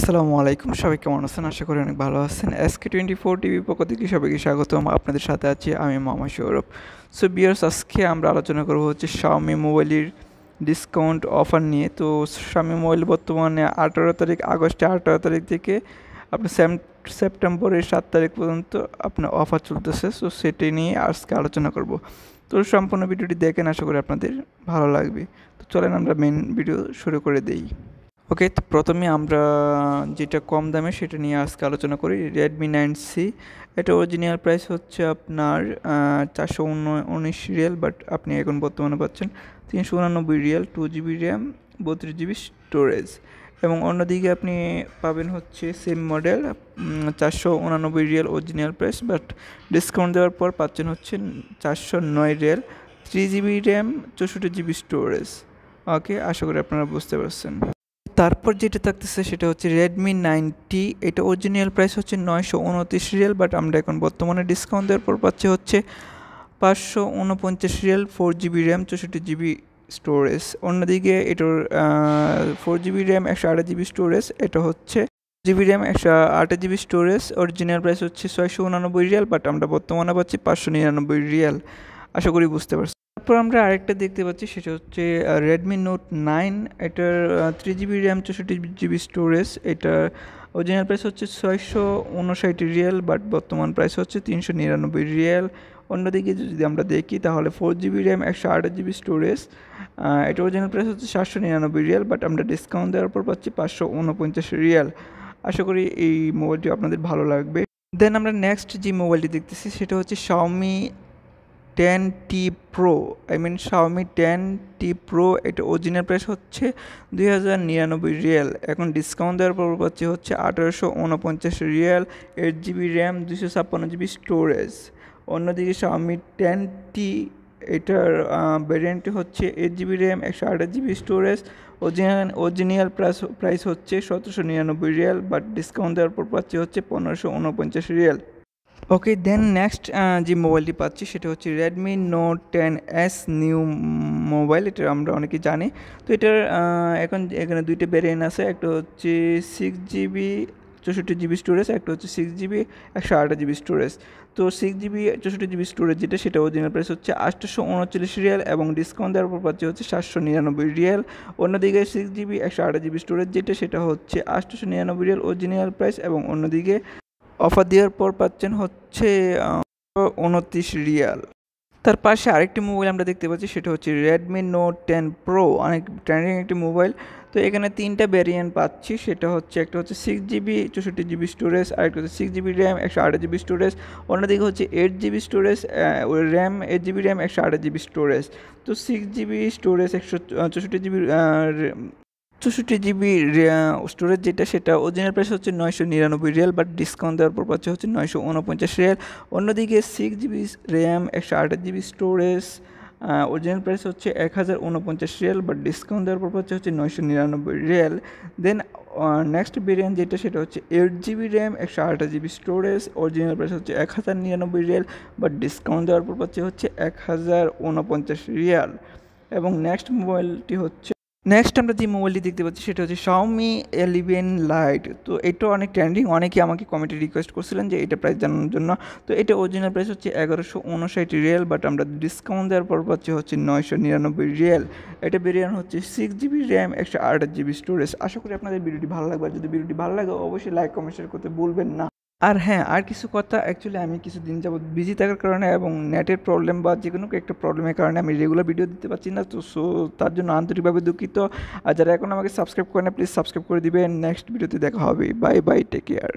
আসসালামু আলাইকুম। সবাই কেমন আছেন? আশা করি অনেক ভালো আছেন। এসকে টোয়েন্টি ফোর টিভি পক্ষ থেকে সবাইকে স্বাগতম। আপনাদের সাথে আছি আমি মামা সৌরভ। সো বিয়ার্স আজকে আমরা আলোচনা করব হচ্ছে শাওমি মোবাইলের ডিসকাউন্ট অফার নিয়ে। তো শাওমি মোবাইল বর্তমানে আঠারো তারিখ আগস্টে আঠারো তারিখ থেকে আপনার সেপ্টেম্বরের সাত তারিখ পর্যন্ত আপনার অফার চলতেছে। সো সেটি নিয়ে আজকে আলোচনা করব। তো, সম্পূর্ণ ভিডিওটি দেখেন, আশা করি আপনাদের ভালো লাগবে। তো, চলেন আমরা মেন ভিডিও শুরু করে দিই। ওকে তো প্রথমে আমরা যেটা কম দামে সেটা নিয়ে আজকে আলোচনা করি রেডমি নাইন সি এটা অরিজিনাল প্রাইস হচ্ছে আপনার চারশো উনিশ রিয়েল বাট আপনি এখন বর্তমানে পাচ্ছেন তিনশো উনানব্বই রিয়েল টু জিবি র্যাম বত্রিশ জিবি স্টোরেজ এবং অন্যদিকে আপনি পাবেন হচ্ছে সেম মডেল চারশো উনানব্বই riyal original price but discount দেওয়ার পর পাচ্ছেন হচ্ছে চারশো নয় রিয়েল থ্রি জিবি র্যাম চৌষট্টি জিবি স্টোরেজ ওকে আশা করি আপনারা বুঝতে পারছেন। তারপর যেটা থাকতেছে সেটা হচ্ছে রেডমি নাইনটি। এটা অরিজিনাল প্রাইস হচ্ছে নয়শো উনত্রিশ রিয়েল বাট আমরা এখন বর্তমানে ডিসকাউন্ট দেওয়ার পর পাচ্ছি হচ্ছে পাঁচশো উনপঞ্চাশ রিয়েল ফোর জিবি র্যাম চৌষট্টি জিবি স্টোরেজ অন্যদিকে এটার ফোর জিবি র্যাম একশো আট জিবি স্টোরেজ এটা হচ্ছে জিবি র্যাম একশো আট জিবি স্টোরেজ অরিজিনাল প্রাইস হচ্ছে ছয়শো উনানব্বই রিয়াল বাট আমরা বর্তমানে পাচ্ছি পাঁচশো নিরানব্বই রিয়াল। আশা করি বুঝতে পারছি তারপর আমরা আরেকটা দেখতে পাচ্ছি, সেটা হচ্ছে রেডমি নোট নাইন এটার থ্রি জিবি র্যাম চৌষট্টি জিবি স্টোরেজ এটার অরিজিনাল প্রাইস হচ্ছে ছয়শো উনষাট রিয়েল বাট বর্তমান প্রাইস হচ্ছে তিনশো নিরানব্বই রিয়েল। অন্যদিকে যদি আমরা দেখি, তাহলে ফোর জিবি র্যাম একশো আট জিবি স্টোরেজ এটা অরিজিনাল প্রাইস হচ্ছে সাতশো নিরানব্বই রিয়াল বাট আমরা ডিসকাউন্ট দেওয়ার পর পাচ্ছি পাঁচশো উনপঞ্চাশ রিয়াল। আশা করি এই মোবাইলটি আপনাদের ভালো লাগবে। দেন আমরা নেক্সট যে মোবাইলটি দেখতেছি, সেটা হচ্ছে Xiaomi ten T pro I mean Xiaomi ten T pro এটা অরিজিনাল প্রাইস হচ্ছে দুই হাজার নিরানব্বই রিয়েল। এখন ডিসকাউন্ট দেওয়ার পর পাচ্ছি হচ্ছে আঠারোশো উনপঞ্চাশ রিয়েল এইট জিবি র্যাম দুশো ছাপ্পান্ন জিবি স্টোরেজ অন্যদিকে শাওমি টেন টি এটার ভ্যারিয়েন্টটি হচ্ছে এইট জিবি র্যাম একশো আঠাশ GB storage original original price price হচ্ছে সতেরোশো নিরানব্বই রিয়াল বাট ডিসকাউন্ট দেওয়ার পর পাচ্ছি হচ্ছে পনেরোশো উনপঞ্চাশ রিয়াল। ওকে দেন নেক্সট যে মোবাইলটি পাচ্ছি সেটা হচ্ছে Redmi Note ten S new mobile এটা আমরা অনেকে জানি। তো এটার এখন এখানে দুইটা ভ্যারিয়েন্ট আছে, একটা হচ্ছে সিক্স জিবি চৌষট্টি জিবি স্টোরেজ একটা হচ্ছে সিক্স জিবি একশো আট জিবি স্টোরেজ তো সিক্স জিবি চৌষট্টি জিবি স্টোরেজ যেটা, সেটা অরিজিনাল প্রাইস হচ্ছে আটশোশো উনচল্লিশ রিয়াল এবং ডিসকাউন্ট দেওয়ার পর পাচ্ছে হচ্ছে সাতশো নিরানব্বই রিয়াল। অন্যদিকে সিক্স জিবি একশো আট জিবি স্টোরেজ যেটা, সেটা হচ্ছে আটশোশো নিরানব্বই রিয়াল অরিজিনাল প্রাইস এবং অন্যদিকে অফার দেওয়ার পর পাচ্ছেন হচ্ছে উনত্রিশ রিয়াল। তার পাশে আরেকটি মোবাইল আমরা দেখতে পাচ্ছি, সেটা হচ্ছে রেডমি নোট টেন প্রো অনেক ট্রেন্ডিং একটি মোবাইল। তো এখানে তিনটা ভ্যারিয়েন্ট পাচ্ছি, সেটা হচ্ছে একটা হচ্ছে সিক্স জিবি চৌষট্টি জিবি স্টোরেজ আরেকটা হচ্ছে সিক্স জিবি র্যাম একশো আট জিবি স্টোরেজ অন্যদিকে হচ্ছে eight GB storage RAM eight GB RAM একশো আট জিবি স্টোরেজ তো সিক্স জিবি স্টোরেজ একশো চৌষট্টি জিবি চৌষট্টি জিবি স্টোরেজ যেটা, সেটা অরিজিনাল প্রাইস হচ্ছে নয়শো নিরানব্বই রিয়াল বাট ডিসকাউন্ট দেওয়ার পর পাচ্ছে হচ্ছে নয়শো উনপঞ্চাশ রিয়াল। অন্যদিকে সিক্স জিবি র্যাম একশো আঠাশ জিবি স্টোরেজ অরিজিনাল প্রাইস হচ্ছে এক হাজার উনপঞ্চাশ রিয়াল বাট ডিসকাউন্ট দেওয়ার পর পাচ্ছে হচ্ছে নয়শো নিরানব্বই রিয়াল। দেন নেক্সট ভেরিয়েন্ট যেটা, সেটা হচ্ছে এইট জিবি র্যাম একশো আঠাশ জিবি স্টোরেজ অরিজিনাল প্রাইস হচ্ছে এক হাজার নিরানব্বই রিয়াল বাট ডিসকাউন্ট দেওয়ার পর পাচ্ছে হচ্ছে এক হাজার উনপঞ্চাশ রিয়াল। এবং নেক্সট মোবাইলটি হচ্ছে নেক্সট আমরা যে মোবাইলটি দেখতে পাচ্ছি, সেটা হচ্ছে শাওমি এলিভেন লাইট তো এটা অনেক ট্রেন্ডিং অনেকে আমাকে কমেন্টে রিকোয়েস্ট করছিলেন যে এটা প্রাইস জানানোর জন্য। তো এটা অরিজিনাল প্রাইস হচ্ছে এগারোশো উনষাট রিয়েল বাট আমরা ডিসকাউন্ট দেওয়ার পর পাচ্ছি হচ্ছে নয়শো নিরানব্বই রিয়েল এটা বেরিয়ান হচ্ছে সিক্স জিবি র্যাম একশো আট জিবি স্টোরেজ আশা করি আপনাদের ভিডিওটি ভালো লাগবে। যদি ভিডিওটি ভালো লাগে, অবশ্যই লাইক কমেন্ট শেয়ার করতে ভুলবেন না। আর হ্যাঁ আর কিছু কথা অ্যাকচুয়ালি আমি কিছু দিন যাবৎ বিজি থাকার কারণে এবং নেটের প্রবলেম বা যে কোনো একটা প্রবলেমের কারণে আমি রেগুলার ভিডিও দিতে পারছি না। তো সো তার জন্য আন্তরিকভাবে দুঃখিত। আর যারা এখন আমাকে সাবস্ক্রাইব করে না প্লিজ সাবস্ক্রাইব করে দিবেন। নেক্সট ভিডিওতে দেখা হবে। Bye bye take care